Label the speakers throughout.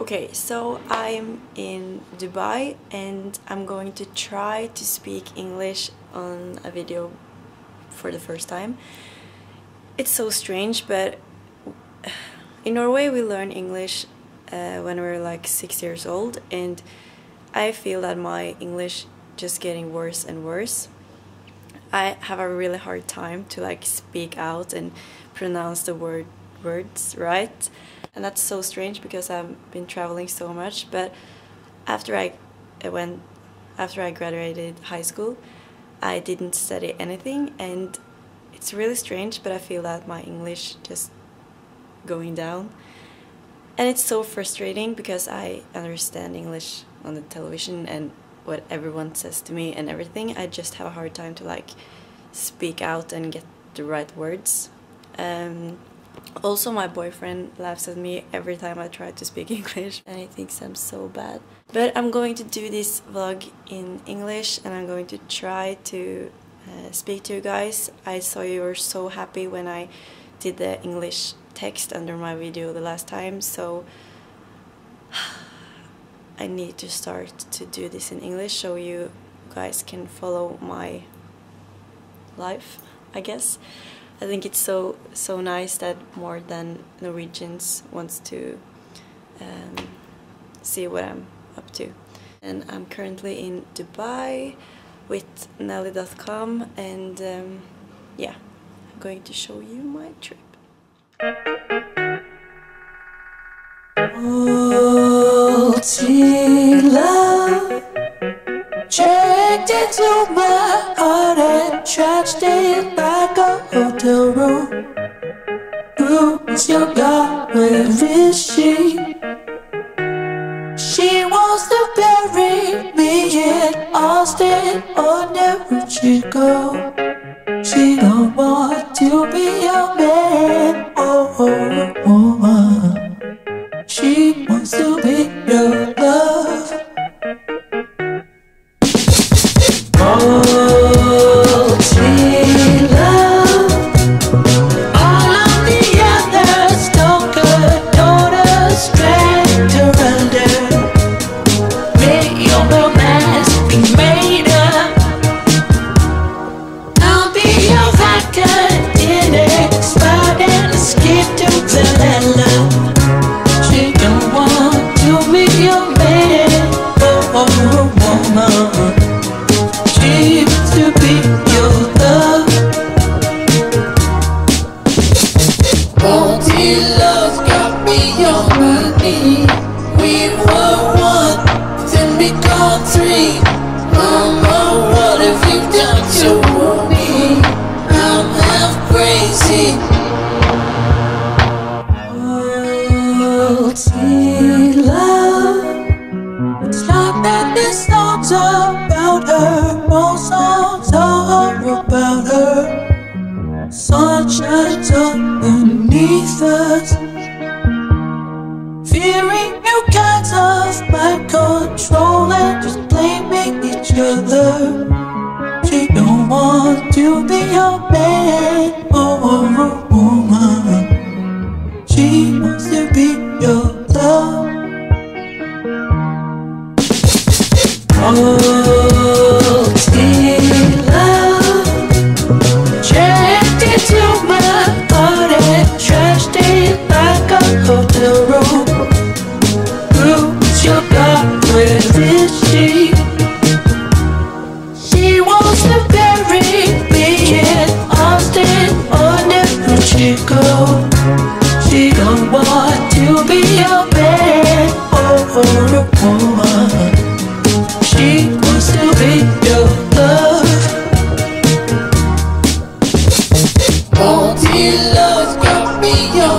Speaker 1: Okay, so I'm in Dubai and I'm going to try to speak English on a video for the first time. It's so strange, but in Norway we learn English uh, when we're like six years old, and I feel that my English just getting worse and worse. I have a really hard time to like speak out and pronounce the word words right and that's so strange because I've been traveling so much but after I, went after I graduated high school I didn't study anything and it's really strange but I feel that my English just going down. And it's so frustrating because I understand English on the television and what everyone says to me and everything. I just have a hard time to like speak out and get the right words. Um, also, my boyfriend laughs at me every time I try to speak English and he thinks I'm so bad. But I'm going to do this vlog in English and I'm going to try to uh, speak to you guys. I saw you were so happy when I did the English text under my video the last time, so I need to start to do this in English so you guys can follow my life, I guess. I think it's so so nice that more than Norwegians wants to um, see what I'm up to. And I'm currently in Dubai with Nelly.com and um, yeah, I'm going to show you my trip.
Speaker 2: love into my heart and trashed it hotel room. Who is your God? Where is she? She wants to bury me in Austin or never she go. She don't want to be a man or a woman. Shines beneath us. Fearing new kinds of mind control and just blaming each other. She don't want to be a man or a woman. She wants to be your love. Oh,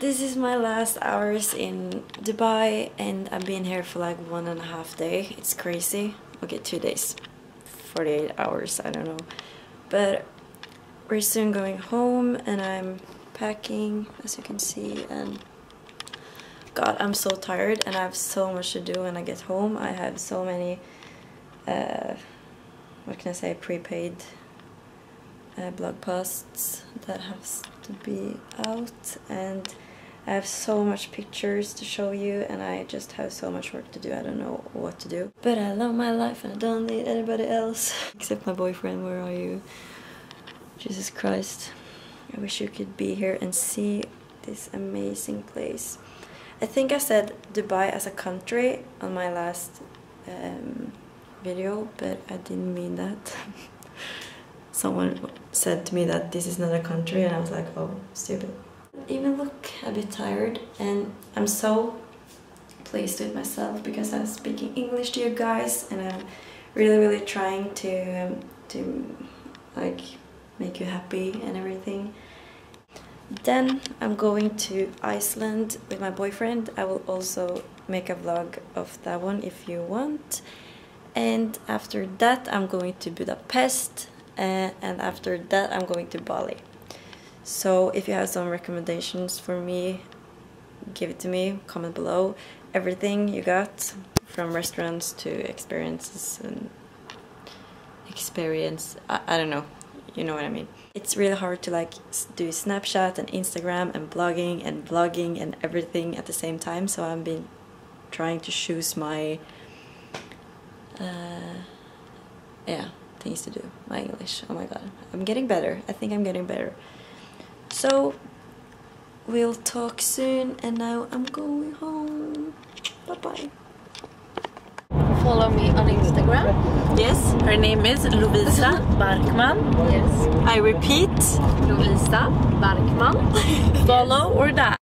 Speaker 1: this is my last hours in Dubai and I've been here for like one and a half day. It's crazy. Okay, two days. 48 hours, I don't know. But we're soon going home and I'm packing as you can see and god I'm so tired and I have so much to do when I get home I have so many uh, what can I say prepaid uh, blog posts that have to be out and I have so much pictures to show you and I just have so much work to do I don't know what to do but I love my life and I don't need anybody else except my boyfriend where are you Jesus Christ. I wish you could be here and see this amazing place. I think I said Dubai as a country on my last um, video, but I didn't mean that. Someone said to me that this is not a country and I was like, oh, stupid. Even look a bit tired and I'm so pleased with myself because I'm speaking English to you guys and I'm really really trying to um, to like make you happy and everything. Then I'm going to Iceland with my boyfriend. I will also make a vlog of that one if you want. And after that I'm going to Budapest uh, and after that I'm going to Bali. So if you have some recommendations for me, give it to me, comment below. Everything you got from restaurants to experiences and experience, I, I don't know, you know what I mean. It's really hard to like do Snapchat and Instagram and blogging and vlogging and everything at the same time. So I've been trying to choose my uh, yeah things to do. My English. Oh my god, I'm getting better. I think I'm getting better. So we'll talk soon. And now I'm going home. Bye bye
Speaker 3: follow me on Instagram.
Speaker 1: Yes, her name is Lovisa Barkman.
Speaker 3: Yes.
Speaker 1: I repeat,
Speaker 3: Lovisa Barkman.
Speaker 1: follow or die.